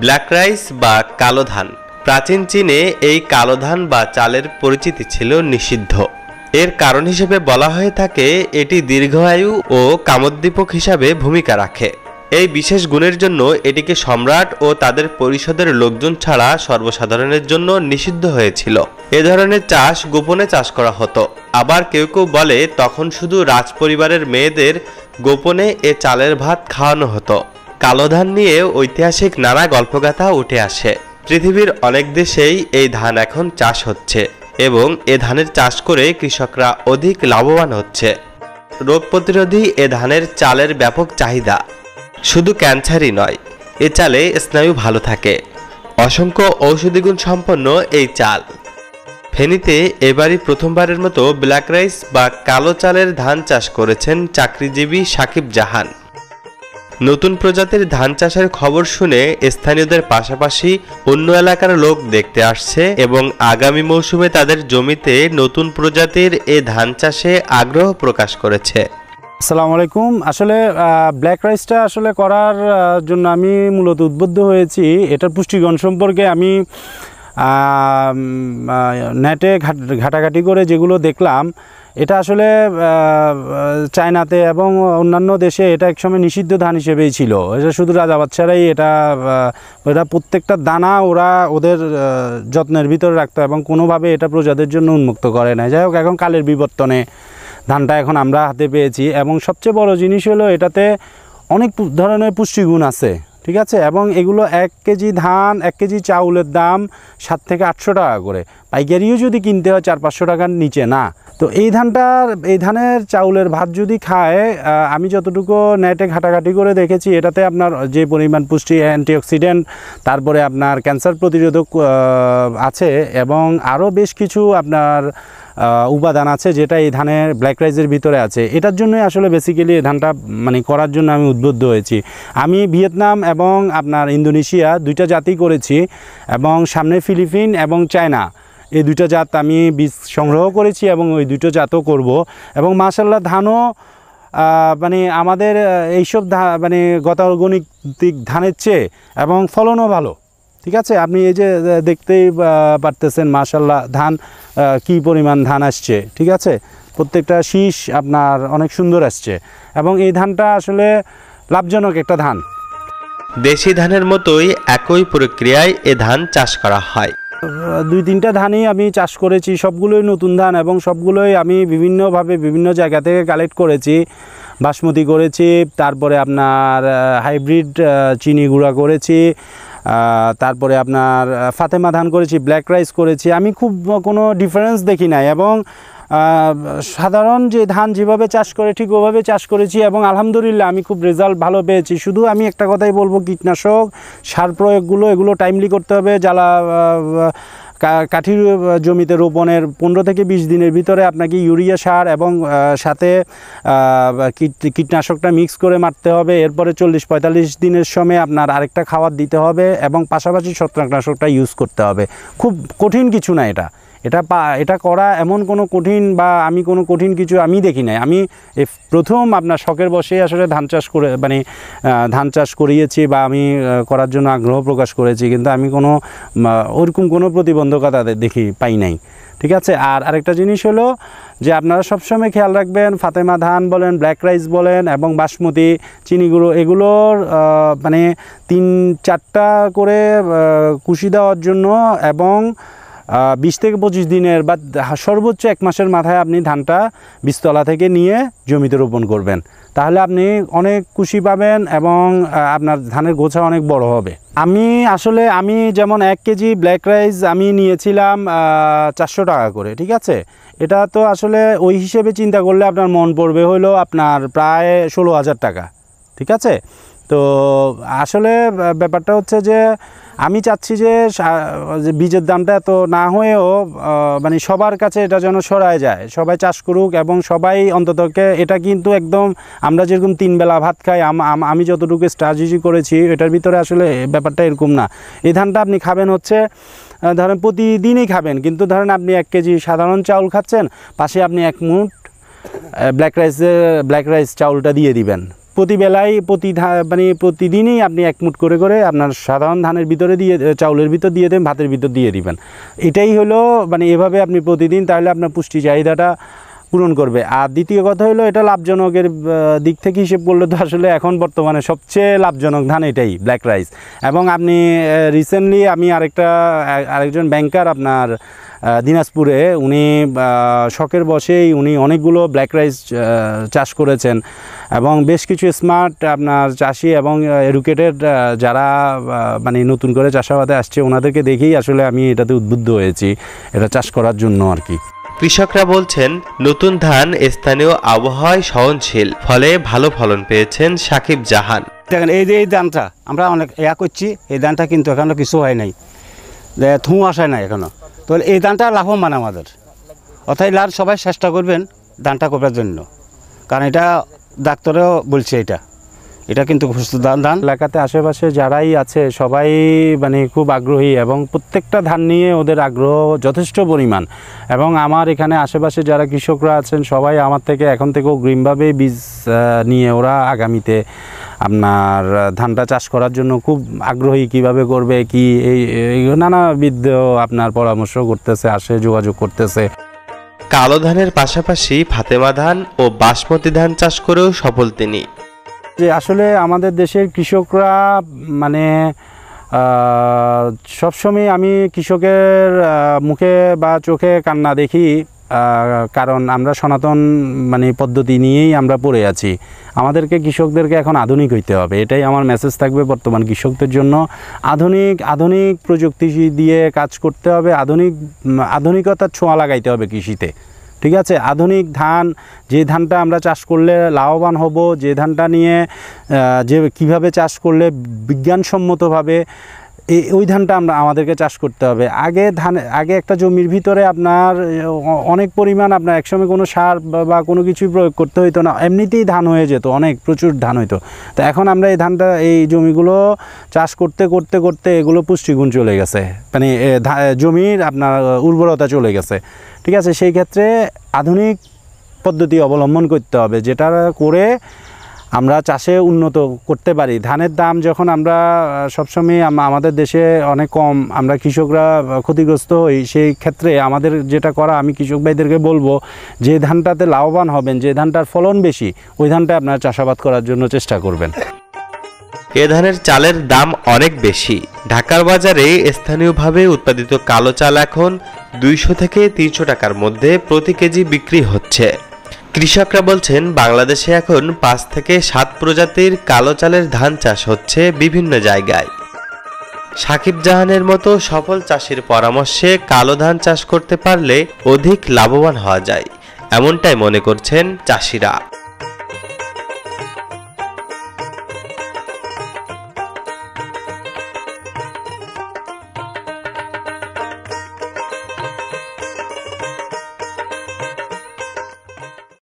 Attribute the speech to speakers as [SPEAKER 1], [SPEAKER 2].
[SPEAKER 1] Black rice বা কালো ধান। প্রাচীন চীনে এই কালো ধান বা চালের পরিচিতি ছিল নিষিদ্ধ। এর কারণ হিসেবে বলা হয়ে থাকে, এটি দীর্ঘায়ু ও কামোদ্দীপক হিসাবে ভূমিকা রাখে। এই বিশেষ গুণের জন্য এটিকে সম্রাট ও তাদের পরিষদের লোকজন ছাড়া সর্বসাধারণের জন্য নিষিদ্ধ হয়েছিল। এ ধরনের চাষ গোপনে চাষ করা হতো। আবার কেউ কেউ বলে, তখন শুধু রাজপরিবারের মেয়েদের গোপনে এ চালের ভাত খাওয়ানো হতো। কালো ধান নিয়ে ঐতিহাসিক নানা গল্পগাথা উঠে আসে। পৃথিবীর অনেক দেশেই এই ধান এখন চাষ হচ্ছে এবং এ ধানের চাষ করে কৃষকরা অধিক লাভবান হচ্ছে। রোগ প্রতিরোধী এ ধানের চালের ব্যাপক চাহিদা। শুধু ক্যান্সারই নয়, এ চালে স্নায়ু ভালো থাকে। অসংখ্য ঔষধিগুণ সম্পন্ন এই চাল। ফেনীতে এবারই প্রথমবারের মতো ব্ল্যাক রাইস বা কালো চালের ধান চাষ করেছেন চাকরিজীবী সাকিব জাহান। নতুন প্রজাতির ধান চাষের খবর শুনে স্থানীয়দের পাশাপাশি অন্য এলাকার লোক দেখতে আসছে এবং আগামী মৌসুমে তাদের জমিতে নতুন প্রজাতির এ ধান চাষে আগ্রহ প্রকাশ করেছে।
[SPEAKER 2] আসসালামু আলাইকুম। আসলে ব্ল্যাক রাইসটা আসলে করার জন্য আমি মূলত উদ্বুদ্ধ হয়েছি। এটার পুষ্টিগণ সম্পর্কে আমি নেটে ঘাট, ঘাটাঘাটি করে যেগুলো দেখলাম, এটা আসলে চায়নাতে এবং অন্যান্য দেশে এটা একসময় নিষিদ্ধ ধান হিসেবেই ছিল। এটা শুধু রাজা বাচ্চারাই এটা এটা প্রত্যেকটা দানা ওরা ওদের যত্নের ভিতরে রাখতো এবং কোনোভাবে এটা প্রজাদের জন্য উন্মুক্ত করে না যাই হোক, এখন কালের বিবর্তনে ধানটা এখন আমরা হাতে পেয়েছি এবং সবচেয়ে বড় জিনিস হলো এটাতে অনেক ধরনের পুষ্টিগুণ আছে। ঠিক আছে? এবং এগুলো এক কেজি ধান, এক কেজি চাউলের দাম সাত থেকে আটশো টাকা করে। পাইকারিও যদি কিনতে হয় চার পাঁচশো টাকার নিচে, না? তো এই ধানটার এই ধানের চাউলের ভাত যদি খায় আমি যতটুকু নেটে ঘাটাঘাটি করে দেখেছি, এটাতে আপনার যে পরিমাণ পুষ্টি অ্যান্টিঅক্সিডেন্ট তারপরে আপনার ক্যান্সার প্রতিরোধক আছে এবং আরও বেশ কিছু আপনার উপাদান আছে যেটা এই ধানের ব্ল্যাক রাইসের ভিতরে আছে। এটার জন্যই আসলে বেসিক্যালি এই ধানটা মানে করার জন্য আমি উদ্বুদ্ধ হয়েছি। আমি ভিয়েতনাম এবং আপনার ইন্দোনেশিয়া দুইটা জাতি করেছি এবং সামনে ফিলিপিন এবং চায়না। এই দুইটা জাত আমি বীজ সংগ্রহ করেছি এবং ওই দুটো জাতও করব। এবং মাসাল্লাহ ধানও মানে আমাদের এইসব মানে গতানুগণিক ধানের চেয়ে এবং ফলনও ভালো। ঠিক আছে? আপনি এই যে দেখতেই পারতেছেন মাশাল্লাহ ধান কি পরিমাণ ধান আসছে। ঠিক আছে? প্রত্যেকটা শীষ আপনার অনেক সুন্দর আসছে। এবং এই ধানটা আসলে লাভজনক একটা ধান।
[SPEAKER 1] দেশি ধানের মতোই একই প্রক্রিয়ায় এ ধান চাষ করা হয়।
[SPEAKER 2] দুই তিনটা ধানই আমি চাষ করেছি, সবগুলোই নতুন ধান এবং সবগুলোই আমি বিভিন্নভাবে বিভিন্ন জায়গা থেকে কালেক্ট করেছি। বাসমতি করেছি, তারপরে আপনার হাইব্রিড চিনি গুঁড়া করেছি তারপরে আপনার ফাতেমা ধান করেছি ব্ল্যাক রাইস করেছি। আমি খুব কোনো ডিফারেন্স দেখি নাই এবং সাধারণ যে ধান যেভাবে চাষ করে, ঠিক ওভাবে চাষ করেছি এবং আলহামদুলিল্লাহ আমি খুব রেজাল্ট ভালো পেয়েছি। শুধু আমি একটা কথাই বলব, কীটনাশক সার প্রয়োগগুলো এগুলো টাইমলি করতে হবে। জ্বালা কাঠির জমিতে রোপণের পনেরো থেকে বিশ দিনের ভিতরে আপনাকে ইউরিয়া সার এবং সাথে কীটনাশকটা মিক্স করে মারতে হবে। এরপরে চল্লিশ পঁয়তাল্লিশ দিনের সময় আপনার আরেকটা খাবার দিতে হবে এবং পাশাপাশি ছত্রাকনাশকটা ইউজ করতে হবে। খুব কঠিন কিছু না এটা। এটা পা, এটা করা এমন কোনো কঠিন বা আমি কোনো কঠিন কিছু আমি দেখি নাই। আমি প্রথম আপনার শখের বসে আসলে ধান চাষ করে মানে ধান চাষ করিয়েছি বা আমি করার জন্য আগ্রহ প্রকাশ করেছি, কিন্তু আমি কোনো ওরকম কোনো প্রতিবন্ধকতা দেখি পাই নাই। ঠিক আছে? আর আরেকটা জিনিস হলো যে আপনারা সবসময় খেয়াল রাখবেন, ফাতেমা ধান বলেন ব্ল্যাক রাইস বলেন এবং বাসমতি চিনি গুঁড়ো এগুলোর মানে তিন চারটা করে কুশি দেওয়ার জন্য এবং বিশ থেকে পঁচিশ দিনের বা সর্বোচ্চ এক মাসের মাথায় আপনি ধানটা বীজতলা থেকে নিয়ে জমিতে রোপণ করবেন। তাহলে আপনি অনেক খুশি পাবেন এবং আপনার ধানের গোছা অনেক বড় হবে। আমি আসলে, আমি যেমন এক কেজি ব্ল্যাক রাইস আমি নিয়েছিলাম চারশো টাকা করে, ঠিক আছে? এটা তো আসলে ওই হিসেবে চিন্তা করলে আপনার মন পড়বে হলো আপনার প্রায় ষোলো হাজার টাকা, ঠিক আছে? তো আসলে ব্যাপারটা হচ্ছে যে আমি চাচ্ছি যে বীজের দামটা এত না হয়েও মানে সবার কাছে এটা যেন সরায় যায়। সবাই চাষ করুক এবং সবাই অন্ততকে এটা কিন্তু একদম আমরা যেরকম তিন বেলা ভাত খাই, আম- যতটুকু স্ট্র্যাটেজি করেছি, এটার ভিতরে আসলে ব্যাপারটা এরকম না। এই ধানটা আপনি খাবেন হচ্ছে ধরেন প্রতিদিনই খাবেন, কিন্তু ধরেন আপনি এক কেজি সাধারণ চাউল খাচ্ছেন, পাশে আপনি এক মুঠ ব্ল্যাক রাইসে ব্ল্যাক রাইস চাউলটা দিয়ে দিবেন। প্রতিবেলায় প্রতি মানে প্রতিদিনই আপনি এক মুঠ করে করে আপনার সাধারণ ধানের ভিতরে দিয়ে চাউলের ভিতর দিয়ে দেন, ভাতের ভিতর দিয়ে দিবেন। এটাই হলো মানে এভাবে আপনি প্রতিদিন তাহলে আপনার পুষ্টি চাহিদাটা পূরণ করবে। আর দ্বিতীয় কথা হলো, এটা লাভজনকের দিক থেকে হিসেব করলে তো আসলে এখন বর্তমানে সবচেয়ে লাভজনক ধান এটাই ব্ল্যাক রাইস এবং আপনি রিসেন্টলি আমি আরেকটা আরেকজন ব্যাংকার আপনার দিনাজপুরে উনি শখের বসেই উনি অনেকগুলো ব্ল্যাক রাইস চাষ করেছেন এবং বেশ কিছু স্মার্ট আপনার চাষি এবং এডুকেটেড যারা মানে নতুন করে চাষাবাদে আসছে ওনাদেরকে দেখেই আসলে আমি এটাতে উদ্বুদ্ধ হয়েছি এটা চাষ করার জন্য আর কি।
[SPEAKER 1] কৃষকরা বলছেন নতুন ধান স্থানীয় আবহাওয়ায় সহনশীল ফলে ভালো ফলন পেয়েছেন সাকিব জাহান।
[SPEAKER 3] দেখেন এই যে এই ধানটা আমরা অনেক ইয়া করছি এই ধানটা কিন্তু এখনও কিছু হয় নাই। যে থুঁ আসায় নাই এখনও। তো এই ধানটা লাভবান আমাদের। অর্থাৎ লার সবাই চেষ্টা করবেন ধানটা করার জন্য। কারণ এটা ডাক্তারও বলছে এটা। এটা কিন্তু ধান ধান।
[SPEAKER 2] এলাকাতে আশেপাশে যারাই আছে, সবাই মানে খুব আগ্রহী এবং প্রত্যেকটা ধান নিয়ে ওদের আগ্রহ যথেষ্ট পরিমাণ। এবং আমার এখানে আশেপাশে যারা কৃষকরা আছেন, সবাই আমার থেকে এখন থেকেও গ্রিমভাবে বীজ নিয়ে ওরা আগামীতে আপনার ধানটা চাষ করার জন্য খুব আগ্রহী কীভাবে করবে কি এই নানাবিধ আপনার পরামর্শ করতেছে আসে যোগাযোগ করতেছে।
[SPEAKER 1] কালো ধানের পাশাপাশি ফাতেমা ধান ও বাসমতি ধান চাষ করেও সফল তিনি।
[SPEAKER 2] যে আসলে আমাদের দেশের কৃষকরা মানে সবসময় আমি কৃষকের মুখে বা চোখে কান্না দেখি। কারণ আমরা সনাতন মানে পদ্ধতি নিয়েই আমরা পড়ে আছি। আমাদেরকে কৃষকদেরকে এখন আধুনিক হইতে হবে। এটাই আমার মেসেজ থাকবে বর্তমান কৃষকদের জন্য। আধুনিক আধুনিক প্রযুক্তি দিয়ে কাজ করতে হবে। আধুনিক, আধুনিকতার ছোঁয়া লাগাইতে হবে কৃষিতে। ঠিক আছে? আধুনিক ধান, যে ধানটা আমরা চাষ করলে লাভবান হব, যে ধানটা নিয়ে যে কীভাবে চাষ করলে বিজ্ঞানসম্মতভাবে এই, ওই ধানটা আমরা, আমাদেরকে চাষ করতে হবে। আগে ধান, আগে একটা জমির ভিতরে আপনার অনেক পরিমাণ আপনার একসময় কোনো সার বা- কোনো কিছুই প্রয়োগ করতে হইতো না। এমনিতেই ধান হয়ে যেত, অনেক, প্রচুর ধান হইতো। তো এখন আমরা এই ধানটা, এই জমিগুলো চাষ করতে করতে করতে এগুলো পুষ্টিগুণ চলে গেছে। মানে জমির আপনার, উর্বরতা চলে গেছে। ঠিক আছে, সেই ক্ষেত্রে আধুনিক পদ্ধতি অবলম্বন করতে হবে, যেটা করে আমরা চাষে উন্নত করতে পারি। ধানের দাম যখন আমরা সবসময় আমাদের দেশে অনেক কম, আমরা কৃষকরা ক্ষতিগ্রস্ত হই, সেই ক্ষেত্রে আমাদের যেটা করা, আমি কৃষক ভাইদেরকে বলব, যে ধানটাতে লাভবান হবেন, যে ধানটার ফলন বেশি, ওই ধানটা আপনারা চাষাবাদ করার জন্য চেষ্টা করবেন।
[SPEAKER 1] এ ধানের চালের দাম অনেক বেশি। ঢাকার বাজারে স্থানীয়ভাবে উৎপাদিত কালো চাল এখন দুইশো থেকে তিনশো টাকার মধ্যে প্রতি কেজি বিক্রি হচ্ছে। কৃষকরা বলছেন, বাংলাদেশে এখন পাঁচ থেকে সাত প্রজাতির কালো চালের ধান চাষ হচ্ছে বিভিন্ন জায়গায়। সাকিব জাহানের মতো সফল চাষির পরামর্শে কালো ধান চাষ করতে পারলে অধিক লাভবান হওয়া যায়, এমনটাই মনে করছেন চাষিরা।